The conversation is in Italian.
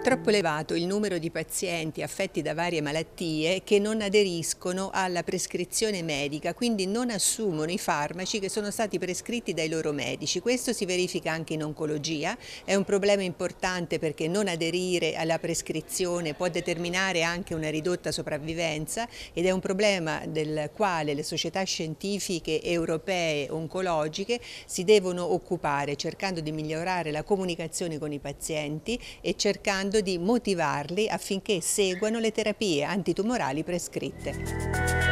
troppo elevato il numero di pazienti affetti da varie malattie che non aderiscono alla prescrizione medica, quindi non assumono i farmaci che sono stati prescritti dai loro medici. Questo si verifica anche in oncologia, è un problema importante perché non aderire alla prescrizione può determinare anche una ridotta sopravvivenza ed è un problema del quale le società scientifiche europee oncologiche si devono occupare cercando di migliorare la comunicazione con i pazienti e cercando cercando di motivarli affinché seguano le terapie antitumorali prescritte.